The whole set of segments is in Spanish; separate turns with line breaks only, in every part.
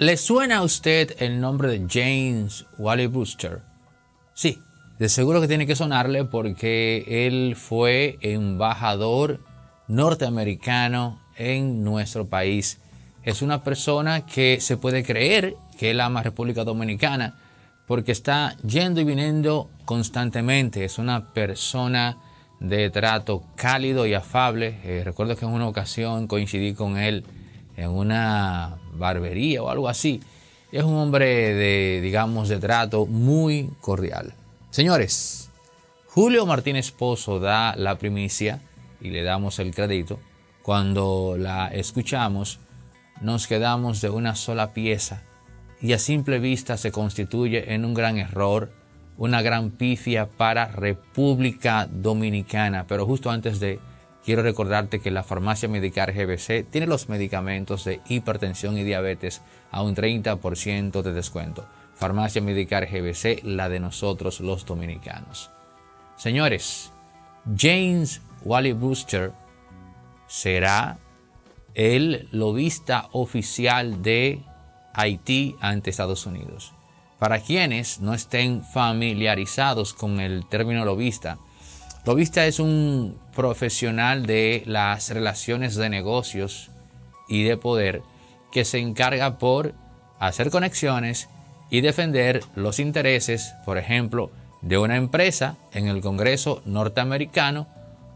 ¿Le suena a usted el nombre de James Wally Brewster? Sí, de seguro que tiene que sonarle porque él fue embajador norteamericano en nuestro país. Es una persona que se puede creer que él ama República Dominicana porque está yendo y viniendo constantemente. Es una persona de trato cálido y afable. Eh, recuerdo que en una ocasión coincidí con él en una barbería o algo así. Es un hombre de, digamos, de trato muy cordial. Señores, Julio Martínez Pozo da la primicia y le damos el crédito. Cuando la escuchamos, nos quedamos de una sola pieza y a simple vista se constituye en un gran error, una gran pifia para República Dominicana. Pero justo antes de, quiero recordarte que la farmacia Medicar GBC tiene los medicamentos de hipertensión y diabetes a un 30% de descuento. Farmacia Medicar GBC, la de nosotros los dominicanos. Señores, James Wally Brewster será el lobista oficial de Haití ante Estados Unidos. Para quienes no estén familiarizados con el término lobista, lobista es un profesional de las relaciones de negocios y de poder que se encarga por hacer conexiones y defender los intereses, por ejemplo, de una empresa en el Congreso norteamericano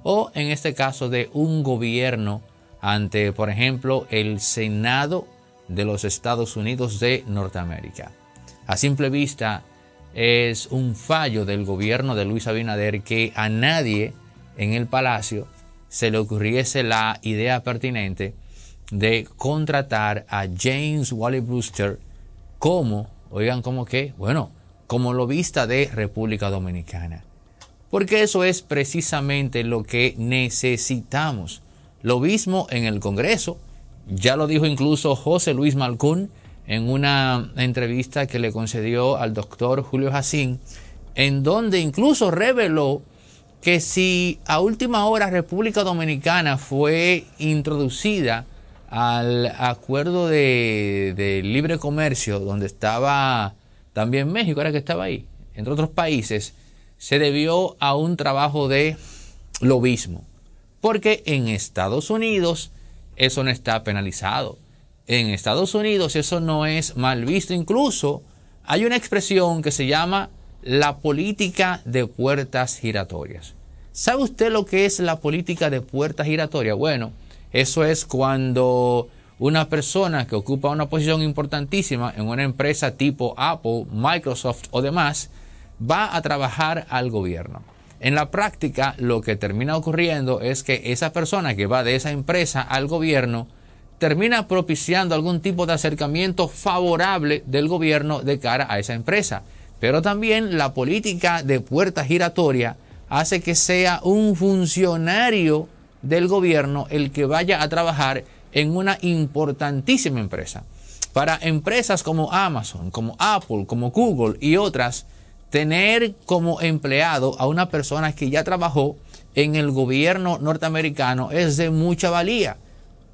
o en este caso de un gobierno ante, por ejemplo, el Senado de los Estados Unidos de Norteamérica. A simple vista, es un fallo del gobierno de Luis Abinader que a nadie en el palacio se le ocurriese la idea pertinente de contratar a James Wally Brewster como, oigan, como que, bueno, como lobista de República Dominicana. Porque eso es precisamente lo que necesitamos. Lobismo en el Congreso, ya lo dijo incluso José Luis Malcún en una entrevista que le concedió al doctor Julio Jacín, en donde incluso reveló que si a última hora República Dominicana fue introducida al acuerdo de, libre comercio, donde estaba también México, era que estaba ahí, entre otros países, se debió a un trabajo de lobismo. Porque en Estados Unidos eso no está penalizado. En Estados Unidos eso no es mal visto. Incluso hay una expresión que se llama la política de puertas giratorias. ¿Sabe usted lo que es la política de puertas giratorias? Bueno, eso es cuando una persona que ocupa una posición importantísima en una empresa tipo Apple, Microsoft o demás, va a trabajar al gobierno. En la práctica, lo que termina ocurriendo es que esa persona que va de esa empresa al gobierno termina propiciando algún tipo de acercamiento favorable del gobierno de cara a esa empresa. Pero también la política de puerta giratoria hace que sea un funcionario del gobierno el que vaya a trabajar en una importantísima empresa. Para empresas como Amazon, como Apple, como Google y otras, tener como empleado a una persona que ya trabajó en el gobierno norteamericano es de mucha valía.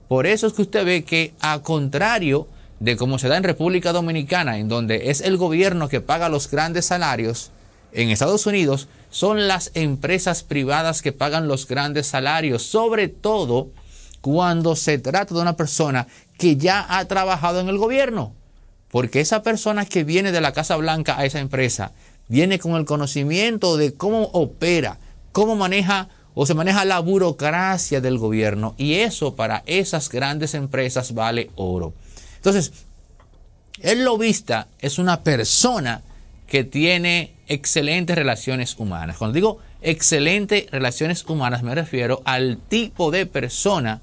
Por eso es que usted ve que a contrario de como se da en República Dominicana, en donde es el gobierno que paga los grandes salarios, en Estados Unidos son las empresas privadas que pagan los grandes salarios, sobre todo cuando se trata de una persona que ya ha trabajado en el gobierno. Porque esa persona que viene de la Casa Blanca a esa empresa viene con el conocimiento de cómo opera, cómo maneja o se maneja la burocracia del gobierno y eso para esas grandes empresas vale oro. Entonces, el lobista es una persona que tiene excelentes relaciones humanas. Cuando digo excelentes relaciones humanas me refiero al tipo de persona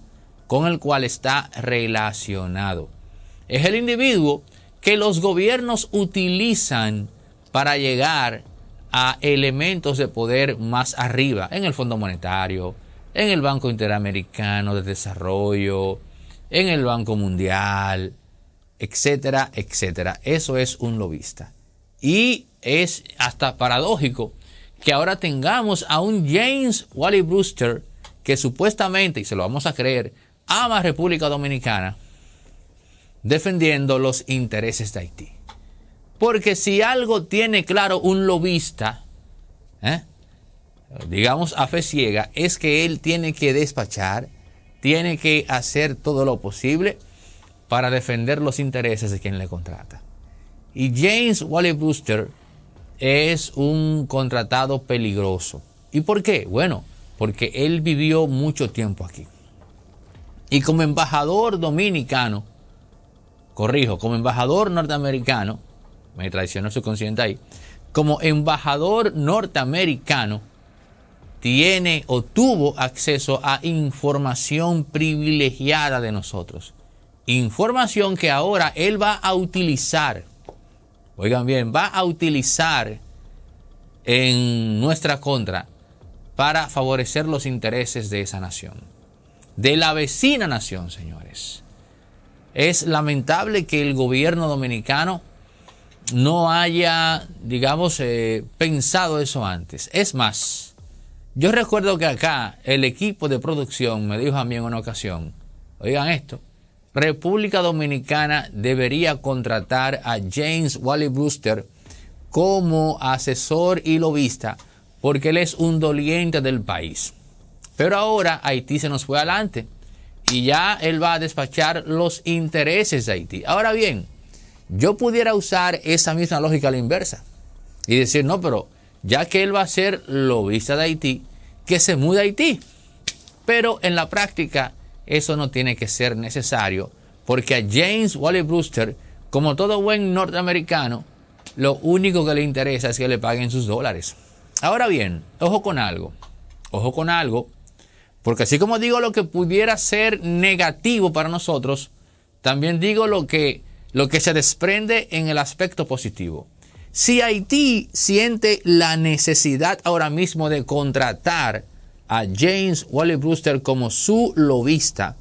con el cual está relacionado. Es el individuo que los gobiernos utilizan para llegar a elementos de poder más arriba, en el Fondo Monetario, en el Banco Interamericano de Desarrollo, en el Banco Mundial, etcétera, etcétera. Eso es un lobista. Y es hasta paradójico que ahora tengamos a un James Wally Brewster que supuestamente, y se lo vamos a creer, ama a República Dominicana, defendiendo los intereses de Haití. Porque si algo tiene claro un lobista, ¿eh? digamos a fe ciega, es que él tiene que despachar, tiene que hacer todo lo posible para defender los intereses de quien le contrata. Y James Wally Brewster es un contratado peligroso. ¿Y por qué? Bueno, porque él vivió mucho tiempo aquí. Y como embajador dominicano, corrijo, como embajador norteamericano, me traicionó su consciente ahí, como embajador norteamericano, tiene o tuvo acceso a información privilegiada de nosotros. Información que ahora él va a utilizar. Oigan bien, va a utilizar en nuestra contra para favorecer los intereses de esa nación. De la vecina nación, señores. Es lamentable que el gobierno dominicano no haya, digamos, eh, pensado eso antes. Es más, yo recuerdo que acá el equipo de producción me dijo a mí en una ocasión, oigan esto, República Dominicana debería contratar a James Wally Brewster como asesor y lobista porque él es un doliente del país. Pero ahora Haití se nos fue adelante y ya él va a despachar los intereses de Haití. Ahora bien, yo pudiera usar esa misma lógica a la inversa y decir, no, pero ya que él va a ser lobista de Haití, que se mude a Haití. Pero en la práctica eso no tiene que ser necesario porque a James Wally Brewster, como todo buen norteamericano, lo único que le interesa es que le paguen sus dólares. Ahora bien, ojo con algo, ojo con algo, porque así como digo lo que pudiera ser negativo para nosotros, también digo lo que lo que se desprende en el aspecto positivo. Si Haití siente la necesidad ahora mismo de contratar a James Wally Brewster como su lobista,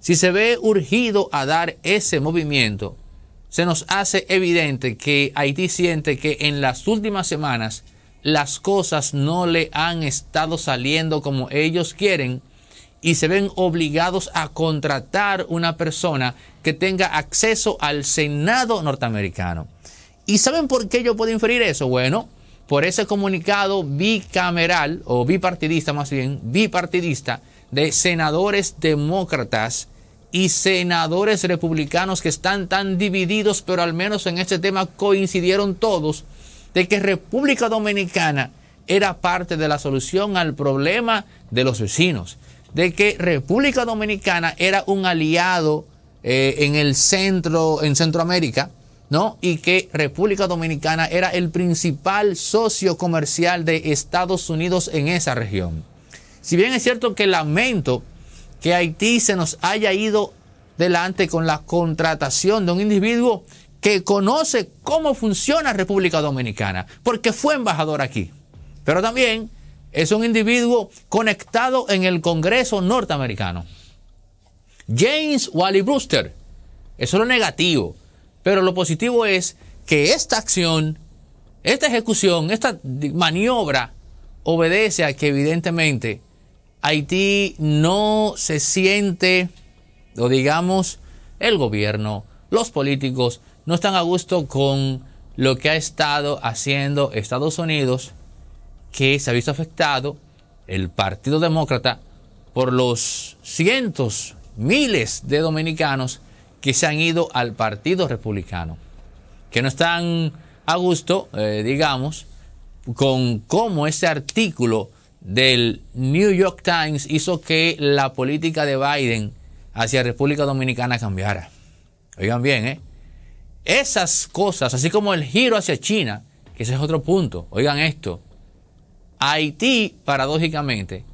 si se ve urgido a dar ese movimiento, se nos hace evidente que Haití siente que en las últimas semanas las cosas no le han estado saliendo como ellos quieren y se ven obligados a contratar una persona que tenga acceso al Senado norteamericano. ¿Y saben por qué yo puedo inferir eso? Bueno, por ese comunicado bicameral o bipartidista más bien, bipartidista de senadores demócratas y senadores republicanos que están tan divididos, pero al menos en este tema coincidieron todos de que República Dominicana era parte de la solución al problema de los vecinos de que República Dominicana era un aliado eh, en el centro, en Centroamérica, ¿no? Y que República Dominicana era el principal socio comercial de Estados Unidos en esa región. Si bien es cierto que lamento que Haití se nos haya ido delante con la contratación de un individuo que conoce cómo funciona República Dominicana, porque fue embajador aquí. Pero también es un individuo conectado en el Congreso norteamericano. James Wally Brewster. Eso es lo negativo. Pero lo positivo es que esta acción, esta ejecución, esta maniobra obedece a que evidentemente Haití no se siente, o digamos, el gobierno, los políticos, no están a gusto con lo que ha estado haciendo Estados Unidos que se ha visto afectado el Partido Demócrata por los cientos, miles de dominicanos que se han ido al Partido Republicano, que no están a gusto, eh, digamos, con cómo ese artículo del New York Times hizo que la política de Biden hacia República Dominicana cambiara. Oigan bien, ¿eh? Esas cosas, así como el giro hacia China, que ese es otro punto, oigan esto, Haití, paradójicamente,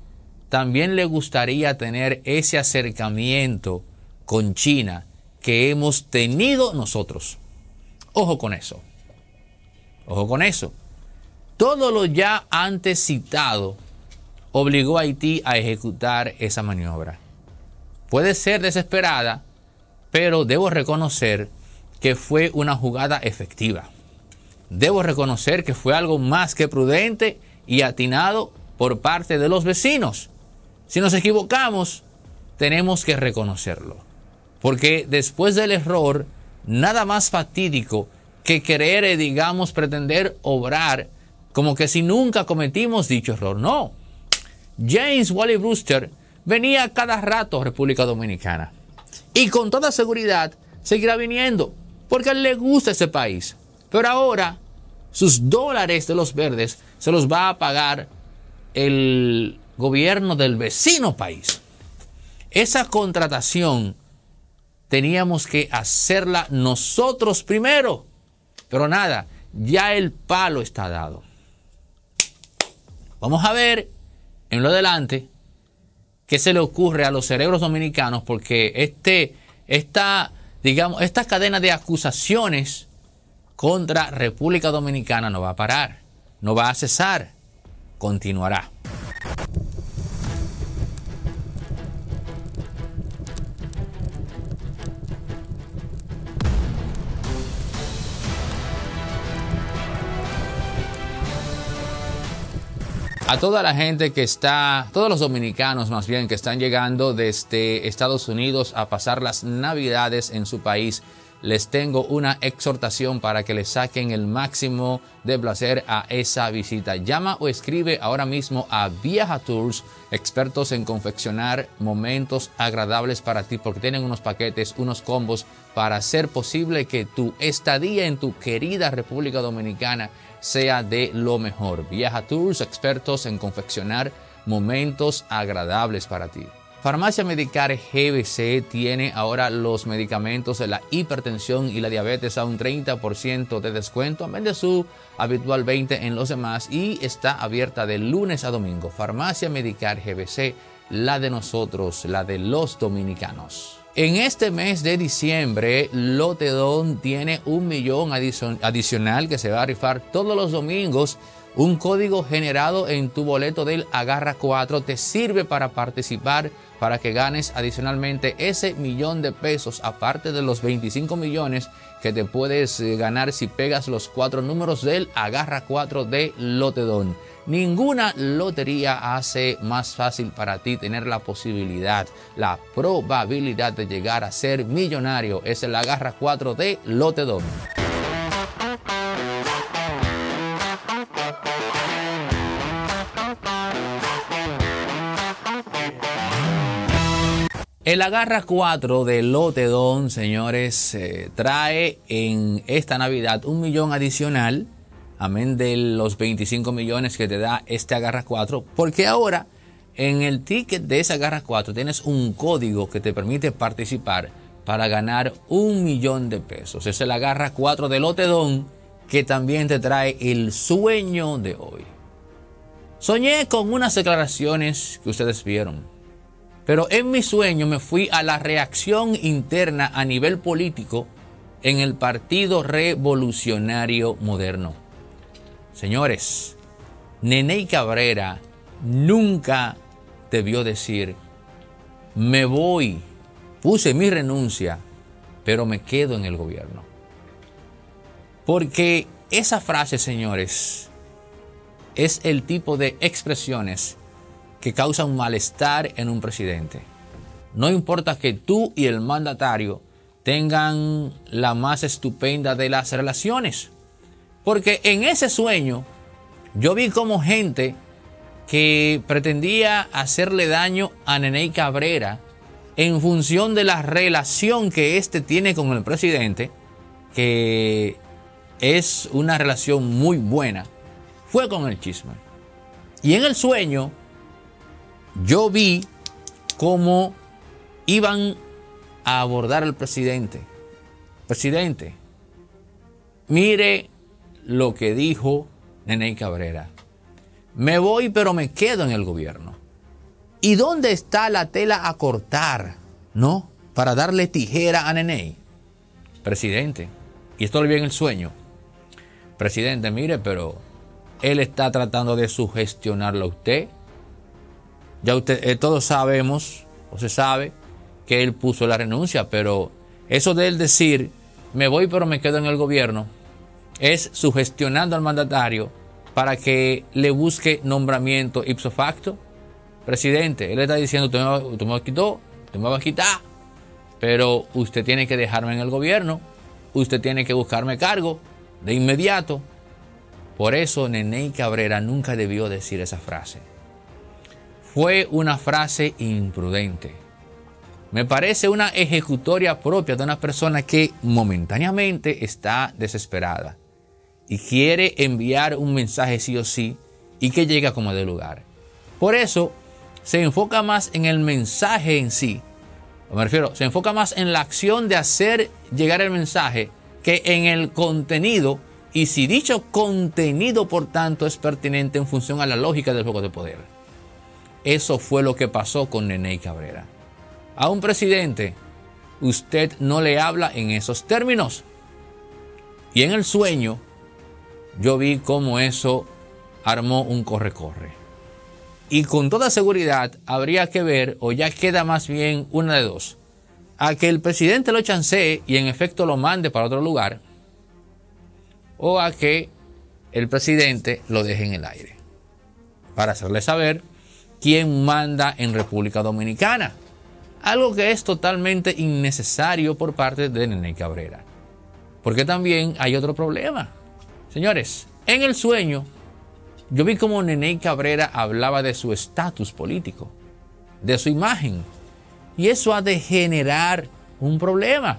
también le gustaría tener ese acercamiento con China que hemos tenido nosotros. Ojo con eso. Ojo con eso. Todo lo ya antes citado obligó a Haití a ejecutar esa maniobra. Puede ser desesperada, pero debo reconocer que fue una jugada efectiva. Debo reconocer que fue algo más que prudente y atinado por parte de los vecinos. Si nos equivocamos, tenemos que reconocerlo. Porque después del error, nada más fatídico que querer, digamos, pretender obrar como que si nunca cometimos dicho error. No. James Wally Brewster venía cada rato a República Dominicana. Y con toda seguridad seguirá viniendo, porque le gusta ese país. Pero ahora sus dólares de los verdes se los va a pagar el gobierno del vecino país. Esa contratación teníamos que hacerla nosotros primero. Pero nada, ya el palo está dado. Vamos a ver en lo adelante qué se le ocurre a los cerebros dominicanos porque este, esta, digamos, esta cadena de acusaciones contra República Dominicana no va a parar, no va a cesar, continuará. a toda la gente que está, todos los dominicanos más bien que están llegando desde Estados Unidos a pasar las navidades en su país, les tengo una exhortación para que le saquen el máximo de placer a esa visita. Llama o escribe ahora mismo a Viaja Tours, expertos en confeccionar momentos agradables para ti, porque tienen unos paquetes, unos combos para hacer posible que tu estadía en tu querida República Dominicana sea de lo mejor. Viaja Tours, expertos en confeccionar momentos agradables para ti. Farmacia Medicar GBC tiene ahora los medicamentos de la hipertensión y la diabetes a un 30% de descuento, en vez de su habitual 20% en los demás, y está abierta de lunes a domingo. Farmacia Medicar GBC, la de nosotros, la de los dominicanos. En este mes de diciembre, Lotedon tiene un millón adicional que se va a rifar todos los domingos. Un código generado en tu boleto del Agarra 4 te sirve para participar, para que ganes adicionalmente ese millón de pesos, aparte de los 25 millones que te puedes eh, ganar si pegas los cuatro números del Agarra 4 de Lotedon. Ninguna lotería hace más fácil para ti tener la posibilidad, la probabilidad de llegar a ser millonario. Es el Agarra 4 de Lotedom. El Agarra 4 de Lotedon, señores, eh, trae en esta Navidad un millón adicional amén de los 25 millones que te da este Agarra 4, porque ahora en el ticket de ese Agarra 4 tienes un código que te permite participar para ganar un millón de pesos. Es el Agarra 4 de Lotedón que también te trae el sueño de hoy. Soñé con unas declaraciones que ustedes vieron, pero en mi sueño me fui a la reacción interna a nivel político en el Partido Revolucionario Moderno. Señores, Nene Cabrera nunca debió decir, me voy, puse mi renuncia, pero me quedo en el gobierno. Porque esa frase, señores, es el tipo de expresiones que causan malestar en un presidente. No importa que tú y el mandatario tengan la más estupenda de las relaciones. Porque en ese sueño yo vi como gente que pretendía hacerle daño a Nene Cabrera en función de la relación que éste tiene con el presidente, que es una relación muy buena, fue con el chisme. Y en el sueño yo vi cómo iban a abordar al presidente. Presidente, mire lo que dijo Nene Cabrera. Me voy pero me quedo en el gobierno. ¿Y dónde está la tela a cortar? ¿No? Para darle tijera a Nene. Presidente, y esto lo vi en el sueño. Presidente, mire, pero él está tratando de sugestionarlo a usted. Ya usted, eh, todos sabemos, o se sabe, que él puso la renuncia, pero eso de él decir, me voy pero me quedo en el gobierno, es sugestionando al mandatario para que le busque nombramiento ipso facto. Presidente, él está diciendo, tú me, vas a quitar, tú me vas a quitar, pero usted tiene que dejarme en el gobierno, usted tiene que buscarme cargo de inmediato. Por eso Nene Cabrera nunca debió decir esa frase. Fue una frase imprudente. Me parece una ejecutoria propia de una persona que momentáneamente está desesperada y quiere enviar un mensaje sí o sí y que llega como de lugar. Por eso se enfoca más en el mensaje en sí. Me refiero, se enfoca más en la acción de hacer llegar el mensaje que en el contenido y si dicho contenido por tanto es pertinente en función a la lógica del juego de poder. Eso fue lo que pasó con Nene Cabrera. A un presidente usted no le habla en esos términos. Y en el sueño yo vi cómo eso armó un corre-corre. Y con toda seguridad habría que ver, o ya queda más bien una de dos, a que el presidente lo chancee y en efecto lo mande para otro lugar, o a que el presidente lo deje en el aire, para hacerle saber quién manda en República Dominicana algo que es totalmente innecesario por parte de Nene Cabrera. Porque también hay otro problema. Señores, en el sueño, yo vi como Nene Cabrera hablaba de su estatus político, de su imagen. Y eso ha de generar un problema.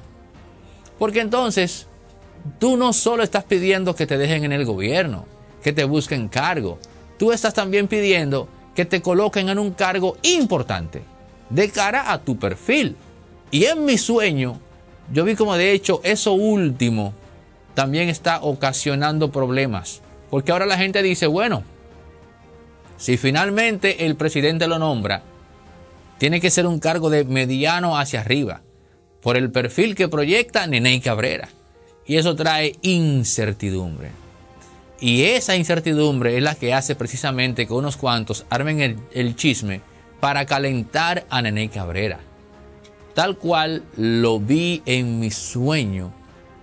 Porque entonces, tú no solo estás pidiendo que te dejen en el gobierno, que te busquen cargo, tú estás también pidiendo que te coloquen en un cargo importante de cara a tu perfil. Y en mi sueño, yo vi como de hecho eso último también está ocasionando problemas. Porque ahora la gente dice, bueno, si finalmente el presidente lo nombra, tiene que ser un cargo de mediano hacia arriba, por el perfil que proyecta Nene Cabrera. Y eso trae incertidumbre. Y esa incertidumbre es la que hace precisamente que unos cuantos armen el, el chisme para calentar a Nene Cabrera. Tal cual lo vi en mi sueño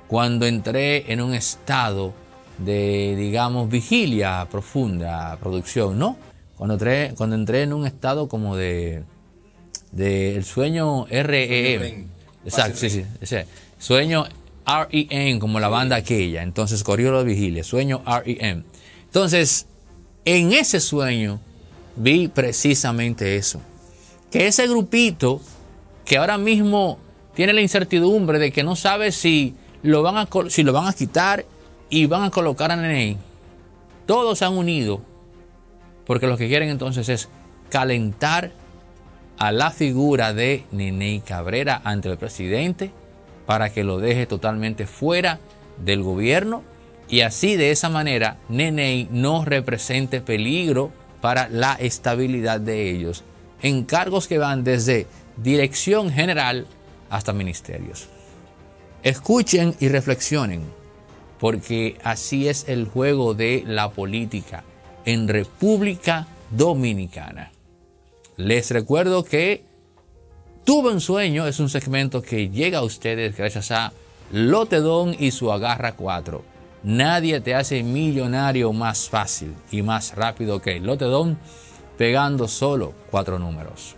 cuando entré en un estado de, digamos, vigilia profunda, producción, ¿no? Cuando entré, cuando entré en un estado como de, de el sueño REM. Exacto, sí, sí. Ese, sueño REM, como la banda aquella. Entonces, corrió la vigilia, sueño REM. Entonces, en ese sueño, vi precisamente eso. Que ese grupito que ahora mismo tiene la incertidumbre de que no sabe si lo van a, si lo van a quitar y van a colocar a Nene, todos se han unido porque lo que quieren entonces es calentar a la figura de Nene Cabrera ante el presidente para que lo deje totalmente fuera del gobierno y así de esa manera Nene no represente peligro para la estabilidad de ellos, en cargos que van desde dirección general hasta ministerios. Escuchen y reflexionen, porque así es el juego de la política en República Dominicana. Les recuerdo que Tuve un sueño es un segmento que llega a ustedes gracias a Lotedón y su Agarra 4 Nadie te hace millonario más fácil y más rápido que Lotedón pegando solo cuatro números.